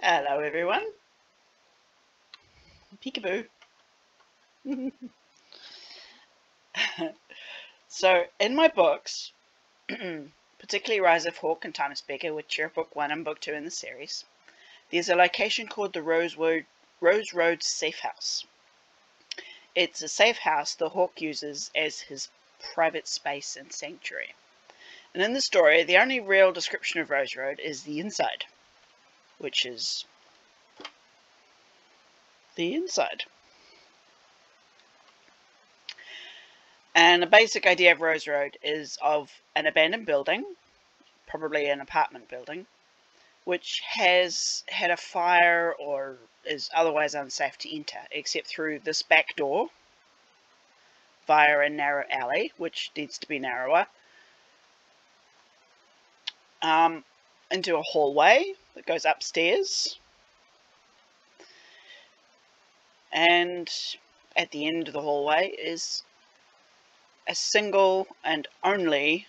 Hello everyone. Peekaboo. so in my books, particularly Rise of Hawk and Time Speaker, which are book one and book two in the series, there's a location called the Rose Road, Rose Road Safe House. It's a safe house the Hawk uses as his private space and sanctuary. And in the story, the only real description of Rose Road is the inside which is the inside. And the basic idea of Rose Road is of an abandoned building, probably an apartment building, which has had a fire or is otherwise unsafe to enter, except through this back door via a narrow alley, which needs to be narrower, um, into a hallway that goes upstairs. And at the end of the hallway is a single and only,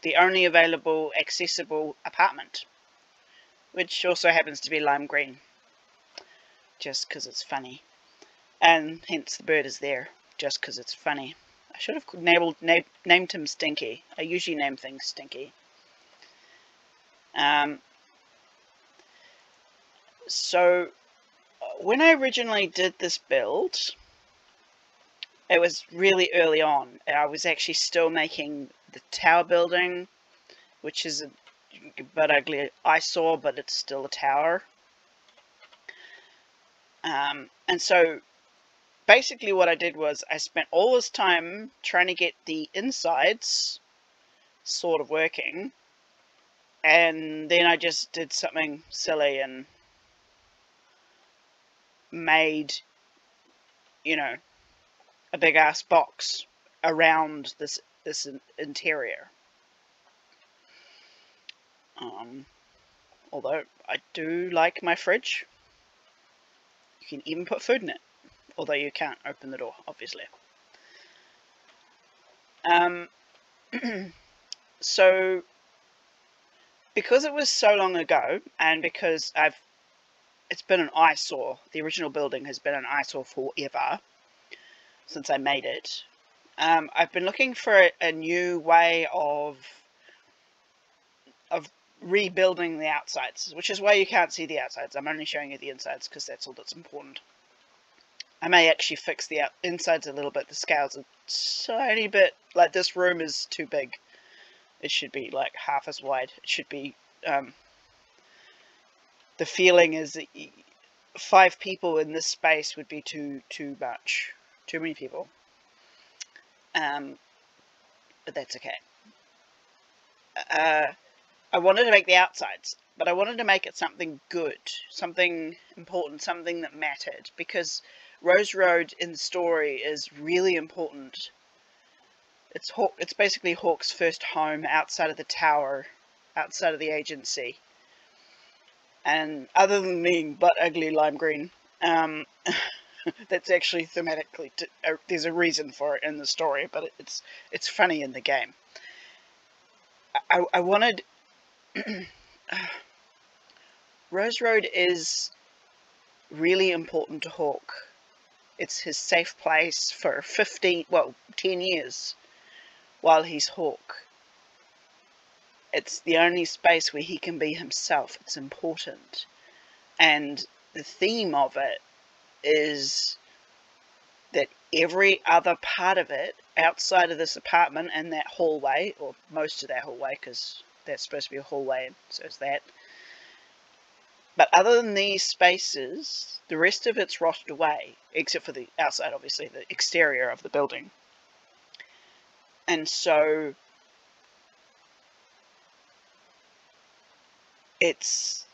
the only available accessible apartment, which also happens to be lime green, just because it's funny. And hence the bird is there, just because it's funny. I should have named, named him Stinky. I usually name things Stinky. Um, so when I originally did this build, it was really early on. I was actually still making the tower building, which is a bit ugly eyesore, but it's still a tower. Um, and so basically what I did was I spent all this time trying to get the insides sort of working and then I just did something silly and made, you know, a big ass box around this this interior. Um, although I do like my fridge. You can even put food in it, although you can't open the door, obviously. Um, so because it was so long ago, and because I've it's been an eyesore. The original building has been an eyesore forever since I made it. Um, I've been looking for a, a, new way of of rebuilding the outsides, which is why you can't see the outsides. I'm only showing you the insides because that's all that's important. I may actually fix the insides a little bit. The scale's a tiny bit, like this room is too big. It should be like half as wide. It should be um, the feeling is that five people in this space would be too too much, too many people. Um, but that's okay. Uh, I wanted to make the outsides, but I wanted to make it something good, something important, something that mattered, because Rose Road in the story is really important. It's it's basically Hawk's first home outside of the tower, outside of the agency and other than being butt ugly lime green, um, that's actually thematically, uh, there's a reason for it in the story, but it's it's funny in the game. I, I wanted... Rose Road is really important to Hawk. It's his safe place for 15, well, 10 years while he's Hawk. It's the only space where he can be himself. It's important. And the theme of it is that every other part of it outside of this apartment and that hallway, or most of that hallway, because that's supposed to be a hallway, so is that. But other than these spaces, the rest of it's rotted away, except for the outside, obviously, the exterior of the building. And so it's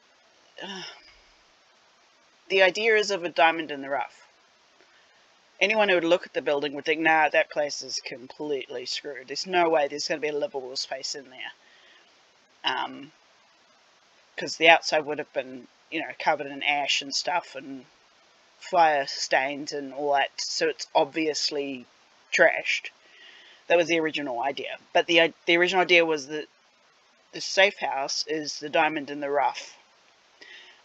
uh, the idea is of a diamond in the rough. Anyone who would look at the building would think, nah, that place is completely screwed. There's no way there's going to be a livable space in there. Um, because the outside would have been, you know, covered in ash and stuff and fire stains and all that, so it's obviously trashed. That was the original idea. But the the original idea was that the safe house is the diamond in the rough.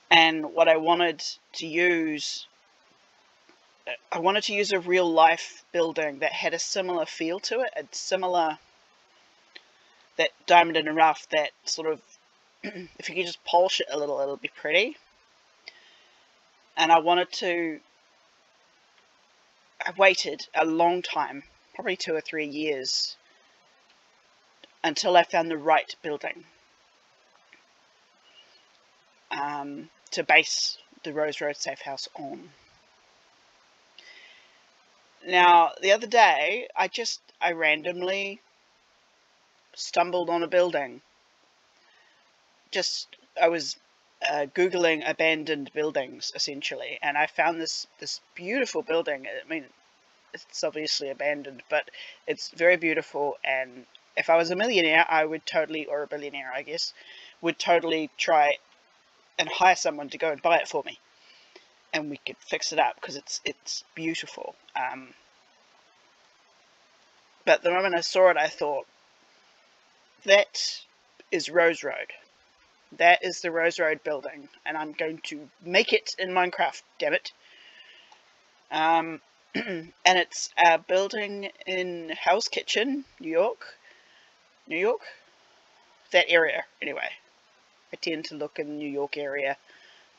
And what I wanted to use, I wanted to use a real life building that had a similar feel to it, a similar, that diamond in the rough, that sort of, if you could just polish it a little, it'll be pretty. And I wanted to, I waited a long time, probably two or three years, until I found the right building um, to base the Rose Road Safe House on. Now, the other day, I just, I randomly stumbled on a building. Just, I was uh, Googling abandoned buildings, essentially, and I found this, this beautiful building. I mean, it's obviously abandoned, but it's very beautiful, and if I was a millionaire, I would totally, or a billionaire, I guess, would totally try and hire someone to go and buy it for me. And we could fix it up because it's it's beautiful. Um, but the moment I saw it, I thought, that is Rose Road. That is the Rose Road building, and I'm going to make it in Minecraft, damn it. Um, and it's a building in Hell's Kitchen, New York. New York? That area, anyway. I tend to look in the New York area,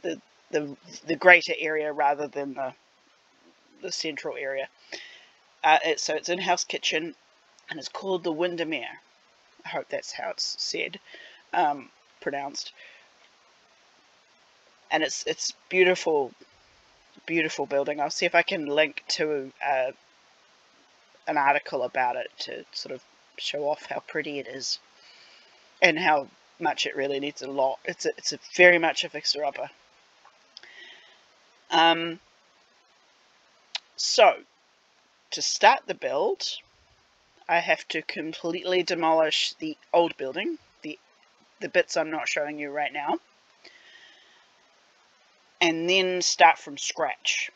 the the the greater area rather than the the central area. Uh, it, so it's in Hell's Kitchen, and it's called the Windermere. I hope that's how it's said, um, pronounced. And it's it's beautiful, beautiful building. I'll see if I can link to uh, an article about it to sort of show off how pretty it is, and how much it really needs a lot. It's a, it's a very much a fixer-upper. Um, so, to start the build, I have to completely demolish the old building, the, the bits I'm not showing you right now, and then start from scratch.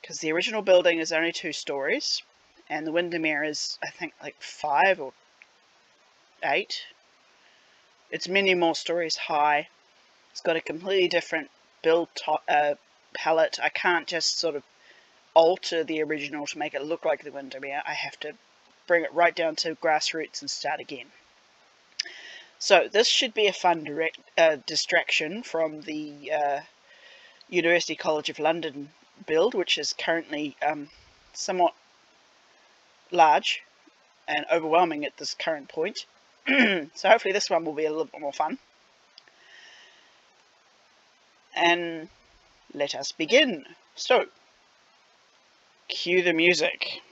Because the original building is only two stories, and the Windermere is, I think, like five or eight, it's many more stories high. It's got a completely different build uh, palette. I can't just sort of alter the original to make it look like the Windermere. I have to bring it right down to grassroots and start again. So this should be a fun direct, uh, distraction from the uh, University College of London build, which is currently um, somewhat large and overwhelming at this current point. so hopefully this one will be a little bit more fun. And let us begin. So, cue the music.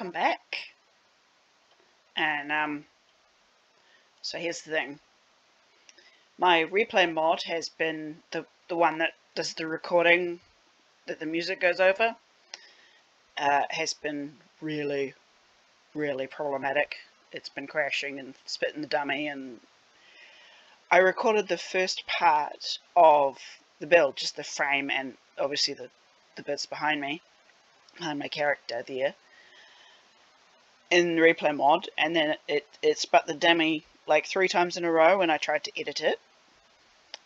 Welcome back. And um, so here's the thing. My replay mod has been the, the one that does the recording that the music goes over. Uh, has been really, really problematic. It's been crashing and spitting the dummy and I recorded the first part of the build, just the frame and obviously the, the bits behind me and my character there in replay mod and then it, it spat the dummy like three times in a row when I tried to edit it.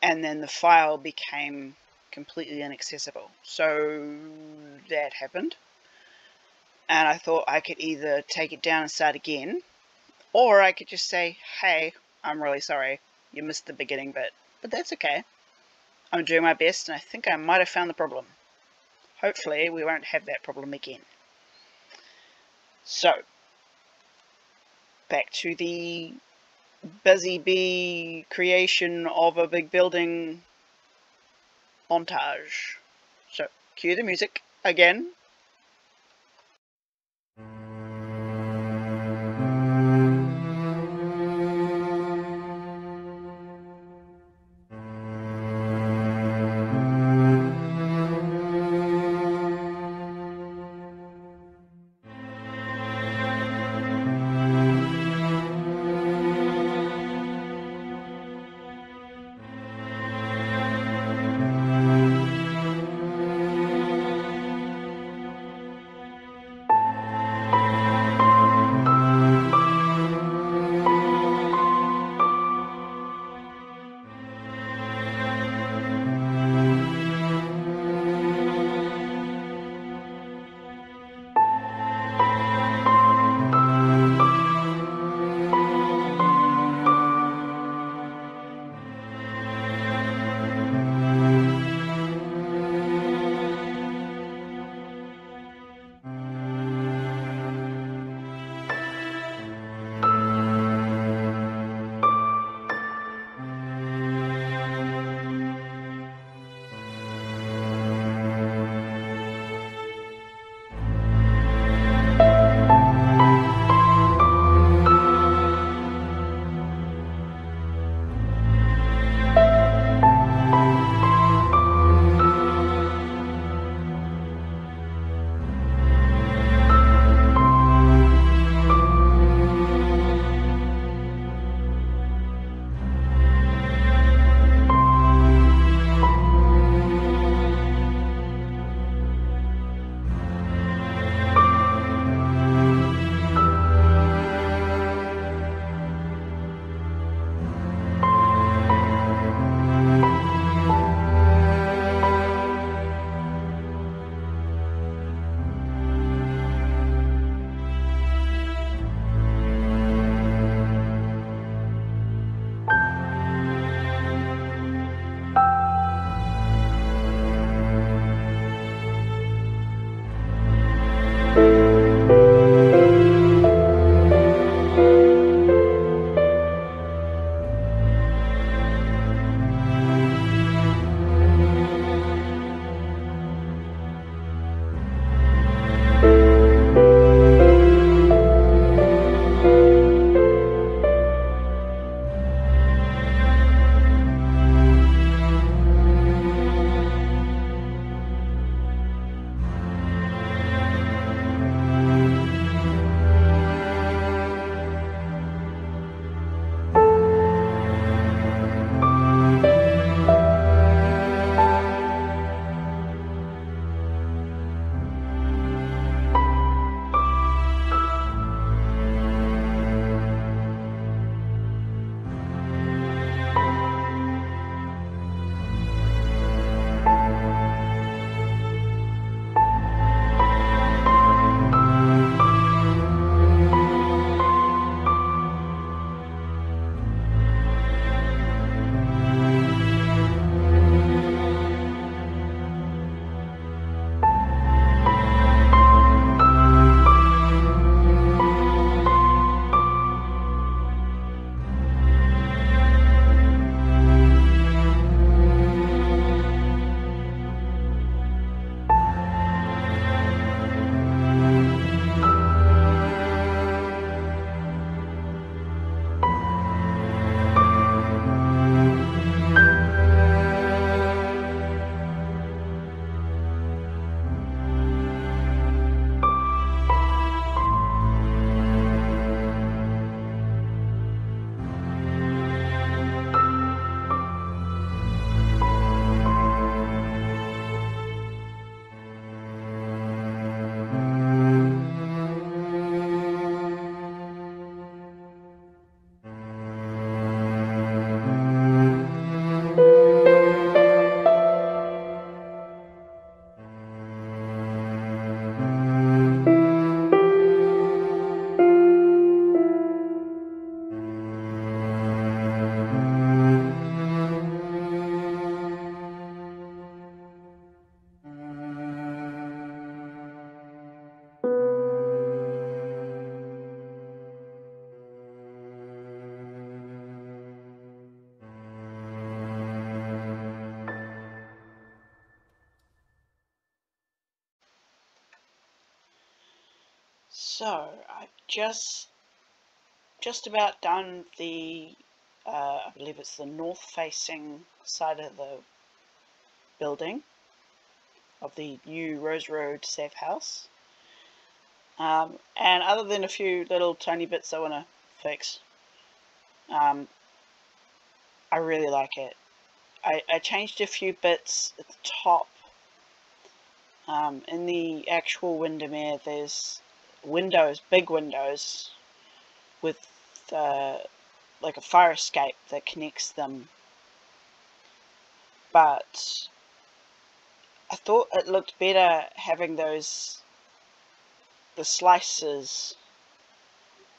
And then the file became completely inaccessible. So that happened. And I thought I could either take it down and start again or I could just say hey I'm really sorry. You missed the beginning bit. But that's okay. I'm doing my best and I think I might have found the problem. Hopefully we won't have that problem again. So back to the busy bee creation of a big building montage. So, cue the music again. Just, just about done the, uh, I believe it's the north facing side of the building of the new Rose Road safe house. Um, and other than a few little tiny bits I want to fix, um, I really like it. I, I changed a few bits at the top. Um, in the actual Windermere, there's windows, big windows, with uh, like a fire escape that connects them. But I thought it looked better having those, the slices,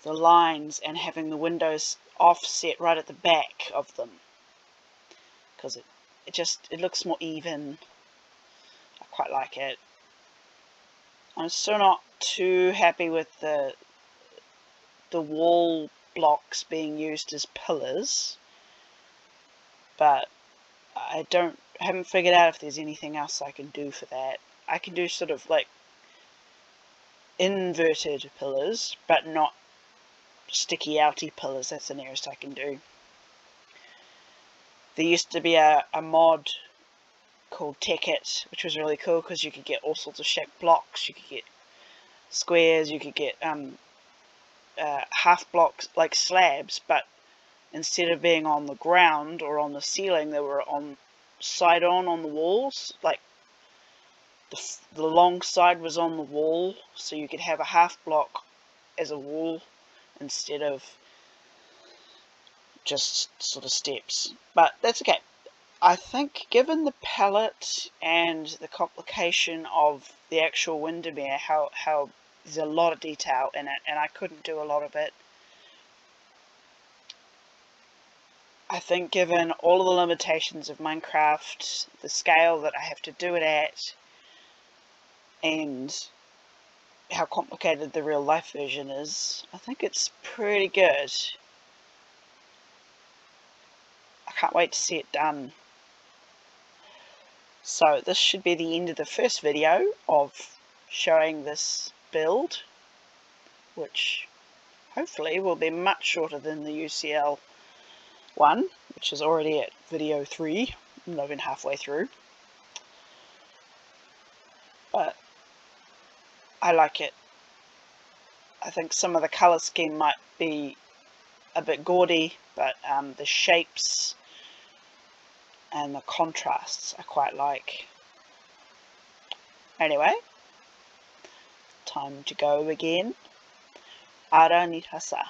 the lines, and having the windows offset right at the back of them. Because it, it just, it looks more even. I quite like it. I'm still not too happy with the the wall blocks being used as pillars but I don't haven't figured out if there's anything else I can do for that. I can do sort of like inverted pillars but not sticky outy pillars that's the nearest I can do. There used to be a, a mod called Tekkit, which was really cool because you could get all sorts of shaped blocks. You could get squares, you could get um, uh, half blocks, like slabs, but instead of being on the ground or on the ceiling, they were on side on on the walls. Like the, the long side was on the wall, so you could have a half block as a wall instead of just sort of steps. But that's okay. I think given the palette and the complication of the actual Windermere, how, how there's a lot of detail in it and I couldn't do a lot of it. I think given all of the limitations of Minecraft, the scale that I have to do it at, and how complicated the real life version is, I think it's pretty good. I can't wait to see it done. So this should be the end of the first video of showing this build, which hopefully will be much shorter than the UCL one, which is already at video 3, I'm not even halfway through. But I like it. I think some of the colour scheme might be a bit gaudy, but um, the shapes and the contrasts I quite like. Anyway, time to go again. Ara Nihasa.